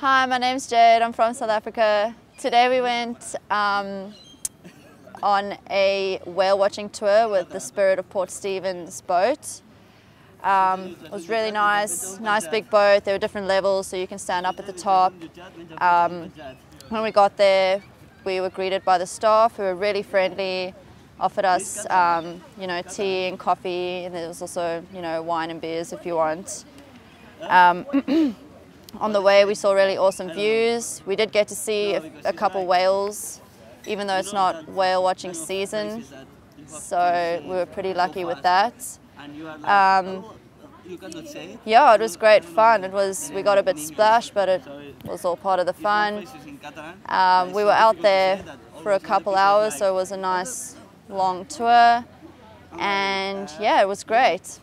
Hi, my name's Jade. I'm from South Africa. Today we went um, on a whale watching tour with the Spirit of Port Stephens boat. Um, it was really nice, nice big boat. There were different levels so you can stand up at the top. Um, when we got there, we were greeted by the staff who were really friendly, offered us, um, you know, tea and coffee, and there was also, you know, wine and beers if you want. On the way, we saw really awesome views. We did get to see a, a couple whales, even though it's not whale watching season. So we were pretty lucky with that. Um, yeah, it was great fun. It was we got a bit splashed, but it was all part of the fun. Um, we were out there for a couple hours, so it was a nice long tour, and yeah, it was great.